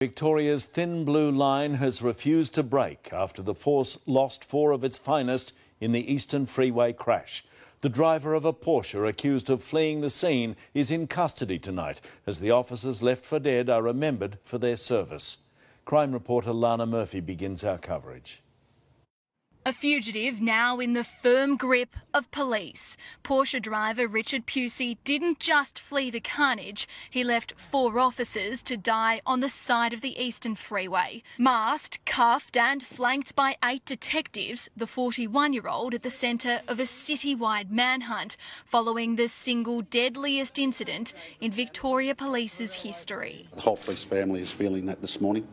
Victoria's thin blue line has refused to break after the force lost four of its finest in the Eastern Freeway crash. The driver of a Porsche accused of fleeing the scene is in custody tonight as the officers left for dead are remembered for their service. Crime reporter Lana Murphy begins our coverage. A fugitive now in the firm grip of police. Porsche driver Richard Pusey didn't just flee the carnage, he left four officers to die on the side of the Eastern Freeway. Masked, cuffed, and flanked by eight detectives, the 41 year old at the centre of a citywide manhunt following the single deadliest incident in Victoria Police's history. The whole police family is feeling that this morning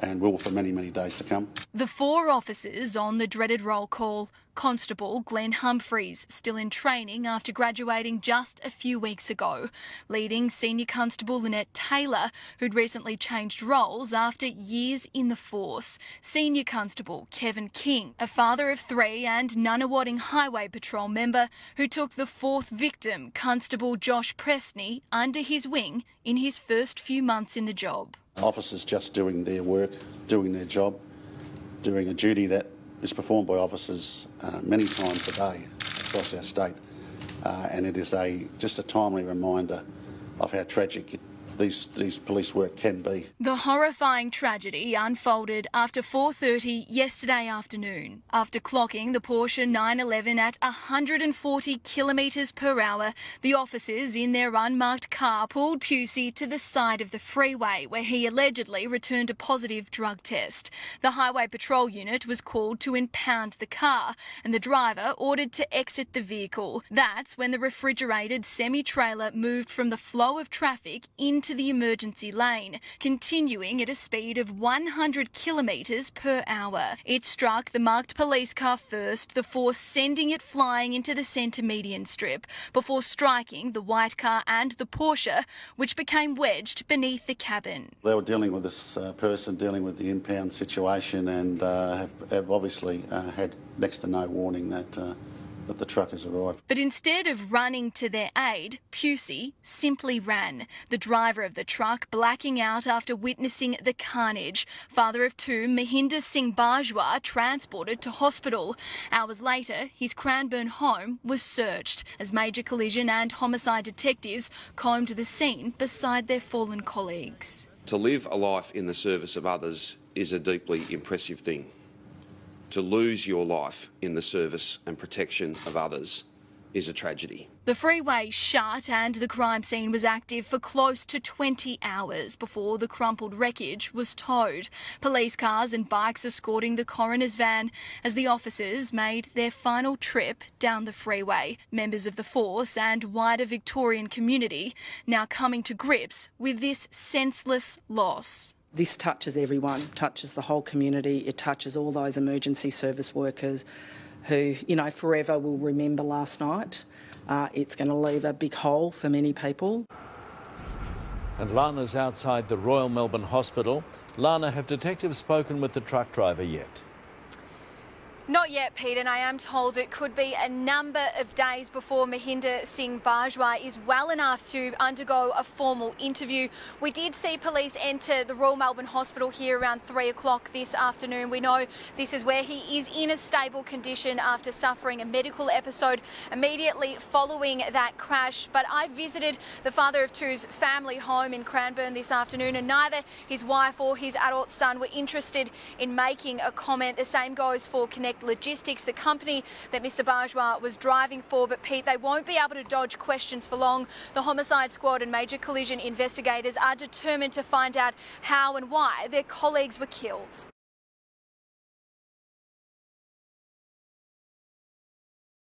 and will for many, many days to come. The four officers on the dreaded roll call Constable Glen Humphris, still in training after graduating just a few weeks ago, leading Senior Constable Lynette Taylor, who'd recently changed roles after years in the force, Senior Constable Kevin King, a father of three and Nunawading Highway Patrol member who took the fourth victim, Constable Josh Prestney, under his wing in his first few months in the job. Officers just doing their work, doing their job, doing a duty that is performed by officers uh, many times a day across our state. Uh, and it is a just a timely reminder of how tragic it these, these police work can be. The horrifying tragedy unfolded after 4.30 yesterday afternoon. After clocking the Porsche 911 at 140 kilometres per hour, the officers in their unmarked car pulled Pusey to the side of the freeway where he allegedly returned a positive drug test. The Highway Patrol unit was called to impound the car and the driver ordered to exit the vehicle. That's when the refrigerated semi-trailer moved from the flow of traffic into into the emergency lane, continuing at a speed of 100 kilometres per hour. It struck the marked police car first, the force sending it flying into the centre median strip, before striking the white car and the Porsche, which became wedged beneath the cabin. They were dealing with this uh, person, dealing with the impound situation, and uh, have, have, obviously uh, had next to no warning that uh, that the truck has arrived. But instead of running to their aid, Pusey simply ran. The driver of the truck blacking out after witnessing the carnage. Father of two, Mohinder Singh Bajwa, transported to hospital. Hours later, his Cranbourne home was searched as major collision and homicide detectives combed the scene beside their fallen colleagues. To live a life in the service of others is a deeply impressive thing to lose your life in the service and protection of others is a tragedy. The freeway shut and the crime scene was active for close to 20 hours before the crumpled wreckage was towed. Police cars and bikes escorting the coroner's van as the officers made their final trip down the freeway. Members of the force and wider Victorian community now coming to grips with this senseless loss this touches everyone, touches the whole community, it touches all those emergency service workers who, you know, forever will remember last night. Uh, it's going to leave a big hole for many people. And Lana's outside the Royal Melbourne Hospital. Lana, have detectives spoken with the truck driver yet? Not yet, Pete, and I am told it could be a number of days before Mohinder Singh Bajwa is well enough to undergo a formal interview. We did see police enter the Royal Melbourne Hospital here around 3 o'clock this afternoon. We know this is where he is in a stable condition after suffering a medical episode immediately following that crash. But I visited the father of two's family home in Cranbourne this afternoon, and neither his wife or his adult son were interested in making a comment. The same goes for Logistics, the company that Mr Bajwa was driving for. But Pete, they won't be able to dodge questions for long. The homicide squad and major collision investigators are determined to find out how and why their colleagues were killed.